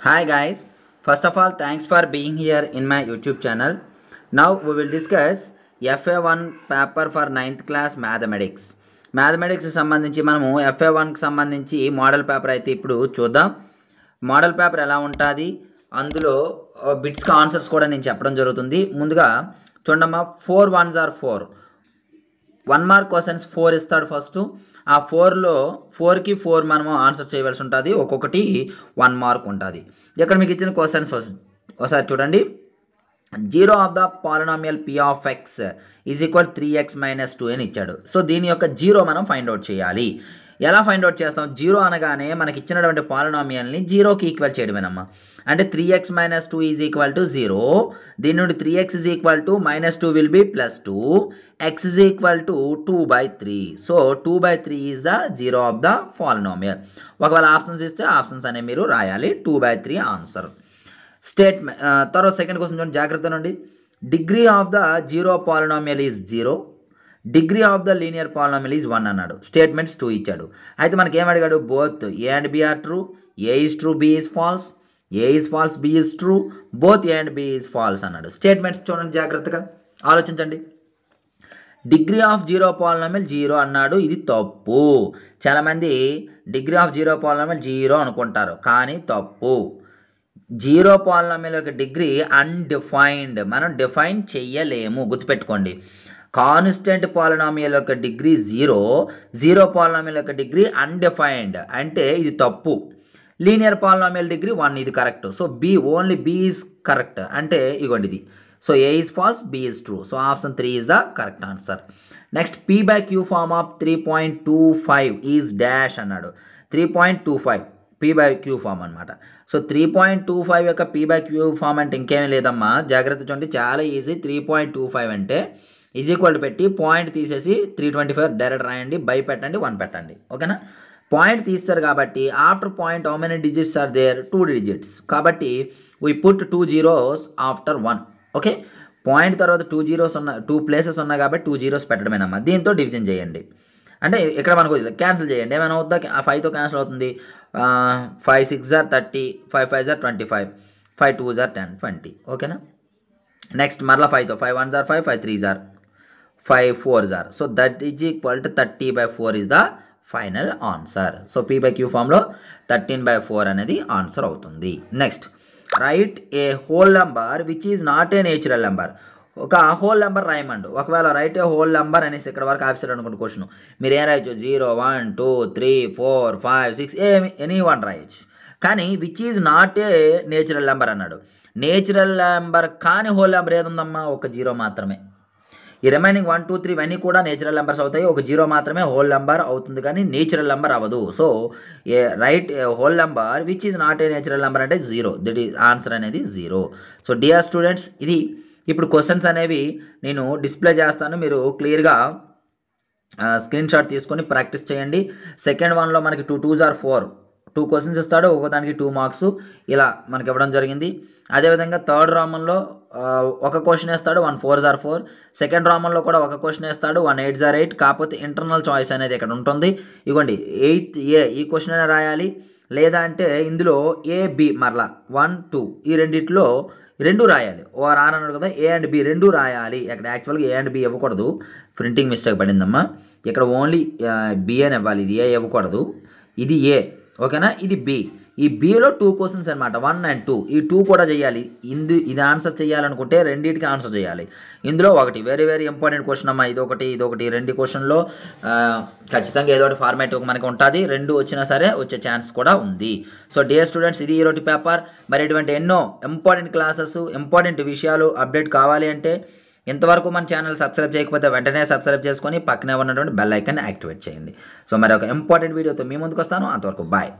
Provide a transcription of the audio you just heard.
Hi guys, first of all thanks for being here in my YouTube channel. Now we will discuss FA1 paper for 9th class mathematics. Mathematics సంబంధించి మనము FA వన్కి సంబంధించి model paper అయితే ఇప్పుడు చూద్దాం model paper ఎలా ఉంటుంది అందులో బిట్స్కి ఆన్సర్స్ కూడా నేను చెప్పడం జరుగుతుంది ముందుగా చూడమ్మా four ones or four one mark questions four ఇస్తాడు ఫస్ట్ ఆ ఫోర్లో ఫోర్కి ఫోర్ మనము ఆన్సర్ చేయవలసి ఉంటుంది. ఒక్కొక్కటి వన్ మార్క్ ఉంటుంది. ఇక్కడ మీకు ఇచ్చిన క్వశ్చన్స్ ఒకసారి చూడండి. Zero of the polynomial P of X is equal three X minus two అని ఇచ్చాడు. సో దీని యొక్క జీరో మనం ఫైండ్ అవుట్ చేయాలి. ఎలా ఫైండ్ అవుట్ చేస్తాం? జీరో అనగానే మనకి ఇచ్చినటువంటి పాలినామియల్ని జీరోకి ఈక్వల్ చేయడమేనమ్మా. అంటే three X minus two is equal to zero దీని నుండి three X is equal to minus two will be plus two X is equal to two by three so two by three is the zero of the polynomial ఒకవేళ options ఇస్తే options అనేవి మీరు రాయాలి. Two by three answer statement తర్వాత second question చూడండి. జాగ్రత్త నుండి degree of the zero polynomial is zero degree of the linear polynomial is one అన్నాడు. స్టేట్మెంట్స్ టూ ఇచ్చాడు. అయితే మనకి ఏం అడిగాడు? Both A and B are true A is true B is false A is false B is true both A and B is false అన్నాడు. Statements చూడండి జాగ్రత్తగా ఆలోచించండి. Degree of zero polynomial zero అన్నాడు ఇది తప్పు. చాలామంది degree of zero polynomial zero అనుకుంటారు కానీ తప్పు. జీరో పాలినామిల్ యొక్క డిగ్రీ అన్డిఫైన్డ్ మనం డిఫైన్ చెయ్యలేము గుర్తుపెట్టుకోండి. కాన్స్టెంట్ పాలినామియల్ యొక్క డిగ్రీ జీరో జీరో పాలినామియల్ యొక్క డిగ్రీ అన్డిఫైన్డ్. అంటే ఇది తప్పు. లీనియర్ పాలినామియల్ డిగ్రీ వన్ ఇది correct. So B only B is correct అంటే ఇగోండి ఇది. So A is false B is true so option three is the correct answer next P by Q form of three point two five is dash అన్నాడు. Three point two five P by Q form అనమాట so three point two five యొక్క P by queue form అంటే ఇంకేమీ లేదమ్మా. జాగ్రత్త చూడండి చాలా easy three point two five అంటే ఈజ్ ఈక్వల్ పెట్టి పాయింట్ తీసేసి త్రీ ట్వంటీ ఫైవ్ డైరెక్ట్ రాయండి బై పెట్టండి వన్ పెట్టండి. ఓకేనా? పాయింట్ తీస్తారు కాబట్టి after point how many digits are there two digits కాబట్టి we put two zeros after one okay point తర్వాత టూ జీరోస్ ఉన్న టూ ప్లేసెస్ ఉన్నాయి కాబట్టి టూ జీరోస్ పెట్టడమేనమ్మా. దీంతో డివిజన్ చేయండి. అంటే ఇక్కడ మనకు క్యాన్సిల్ చేయండి. ఏమైనా అవుద్దా? ఫైవ్తో క్యాన్సిల్ అవుతుంది. Five six or thirty five five jar twenty five five two jar ten twenty ఓకేనా? నెక్స్ట్ మరలా ఫైవ్తో five one jar five five three జార్ five four jar so that is equal to thirty by four is the final answer so P by Q ఫామ్లో thirteen by four అనేది answer అవుతుంది. Next write a whole number which is not a natural number ఒక whole number రాయమండు. ఒకవేళ write a whole number అనేసి ఇక్కడ వరకు officer అనుకుంటే క్వశ్చన్ మీరు ఏం రాయొచ్చు? Zero one two three four five six a any one రాయొచ్చు. కానీ which is not a natural number అన్నాడు. నేచురల్ నెంబర్ కానీ హోల్ నెంబర్ ఏదుందమ్మా? ఒక జీరో మాత్రమే. ఈ రిమైనింగ్ వన్ టూ త్రీ ఇవన్నీ కూడా నేచురల్ నెంబర్స్ అవుతాయి. ఒక జీరో మాత్రమే హోల్ నెంబర్ అవుతుంది కానీ నేచురల్ నెంబర్ అవ్వదు. So a write whole number which is not a natural number అంటే జీరో దిట్ ఈజ్ ఆన్సర్ అనేది జీరో సో డియర్ స్టూడెంట్స్ ఇది ఇప్పుడు క్వశ్చన్స్ అనేవి నేను డిస్ప్లే చేస్తాను. మీరు క్లియర్గా స్క్రీన్ షాట్ తీసుకొని ప్రాక్టీస్ చేయండి. సెకండ్ వన్లో మనకి two twos or four two questions ఇస్తాడు ఒకదానికి టూ మార్క్స్ ఇలా మనకి ఇవ్వడం జరిగింది. అదేవిధంగా థర్డ్ రామంలో ఒక క్వశ్చన్ వేస్తాడు one four jar four second రామంలో కూడా ఒక క్వశ్చన్ వేస్తాడు వన్ ఎయిట్ జార్ ఎయిట్ కాకపోతే ఇంటర్నల్ చాయిస్ అనేది ఇక్కడ ఉంటుంది. ఇగోండి ఎయిత్ ఏ ఈ క్వశ్చన్ అయినా రాయాలి. లేదా అంటే ఇందులో ఏ బి మరలా వన్ టూ ఈ రెండిట్లో రెండు రాయాలి. ఓ ఆర్ అన్నాడు కదా ఏ అండ్ బి రెండు రాయాలి. ఇక్కడ యాక్చువల్గా ఏ అండ్ బి ఇవ్వకూడదు. ప్రింటింగ్ మిస్టేక్ పడిందమ్మా. ఇక్కడ ఓన్లీ బి అని ఇవ్వాలి. ఇది ఏ ఇవ్వకూడదు. ఇది ఏ ఓకేనా? ఇది బి ఈ బిలో టూ క్వశ్చన్స్ అనమాట వన్ అండ్ టూ ఈ టూ కూడా చేయాలి. ఇందు ఇది ఆన్సర్ చేయాలనుకుంటే రెండింటికి ఆన్సర్ చేయాలి. ఇందులో ఒకటి. వెరీ వెరీ ఇంపార్టెంట్ క్వశ్చన్ అమ్మా. ఇదొకటి ఇదొకటి. రెండు క్వశ్చన్లో ఖచ్చితంగా ఏదో ఒకటి ఫార్మాట్ మనకి ఉంటుంది. రెండు వచ్చినా సరే వచ్చే ఛాన్స్ కూడా ఉంది. సో డియర్ స్టూడెంట్స్ ఇది ఈరోజు పేపర్ మరి ఇటువంటి ఎన్నో ఇంపార్టెంట్ క్లాసెస్ ఇంపార్టెంట్ విషయాలు అప్డేట్ కావాలి అంటే ఇంతవరకు మన ఛానల్ సబ్స్క్రైబ్ చేయకపోతే వెంటనే సబ్స్క్రైబ్ చేసుకొని పక్కనే ఉన్నటువంటి బెల్ ఐకాన్ యాక్టివేట్ చేయండి. సో మరి ఒక ఇంపార్టెంట్ వీడియోతో మీ ముందుకు వస్తాను. అంతవరకు బాయ్.